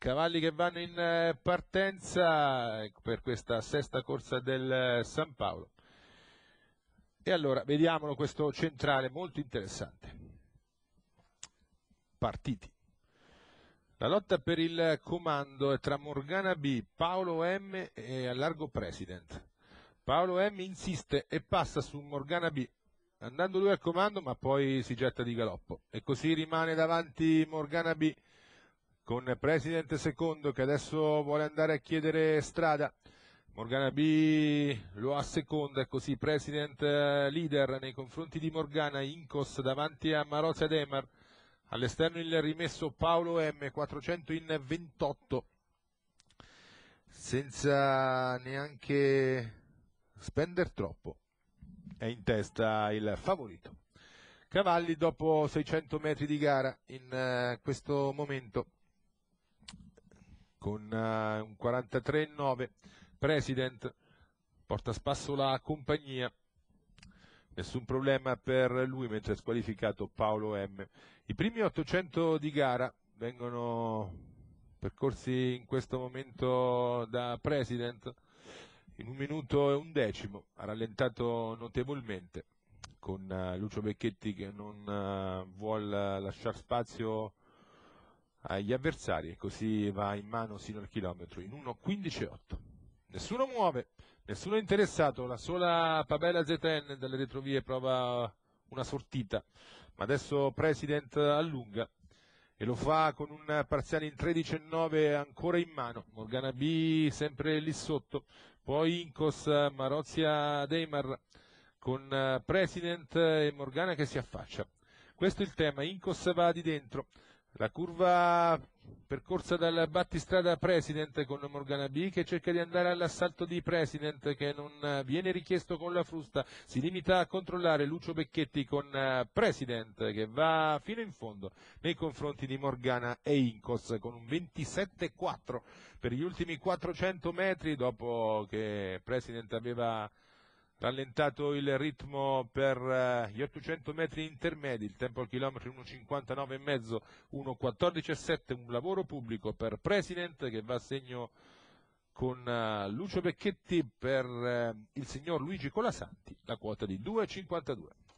cavalli che vanno in eh, partenza ecco, per questa sesta corsa del eh, San Paolo. E allora vediamolo questo centrale molto interessante. Partiti. La lotta per il comando è tra Morgana B, Paolo M e Largo President. Paolo M insiste e passa su Morgana B, andando lui al comando ma poi si getta di galoppo. E così rimane davanti Morgana B con President secondo che adesso vuole andare a chiedere strada. Morgana B lo asseconda così President eh, leader nei confronti di Morgana, Incos davanti a Marozia Demar, all'esterno il rimesso Paolo M, 400 in 28, senza neanche spendere troppo, è in testa il favorito. Cavalli dopo 600 metri di gara in uh, questo momento con uh, un 43,9 President porta a spasso la compagnia nessun problema per lui mentre è squalificato Paolo M. I primi 800 di gara vengono percorsi in questo momento da President in un minuto e un decimo, ha rallentato notevolmente con uh, Lucio Becchetti che non uh, vuole lasciare spazio agli avversari e così va in mano sino al chilometro in 1.15.8. Nessuno muove, nessuno è interessato, la sola Pabella ZN dalle retrovie prova una sortita, ma adesso President allunga e lo fa con un parziale in 13,9 ancora in mano, Morgana B sempre lì sotto, poi Incos, Marozia Deimar con President e Morgana che si affaccia. Questo è il tema, Incos va di dentro, la curva percorsa dal battistrada President con Morgana B che cerca di andare all'assalto di President che non viene richiesto con la frusta, si limita a controllare Lucio Becchetti con eh, President che va fino in fondo nei confronti di Morgana e Incos con un 27-4 per gli ultimi 400 metri dopo che President aveva rallentato il ritmo per uh, gli 800 metri intermedi, il tempo al chilometro 1,59,5, 1,14,7, un lavoro pubblico per President che va a segno con uh, Lucio Becchetti per uh, il signor Luigi Colasanti, la quota di 2,52.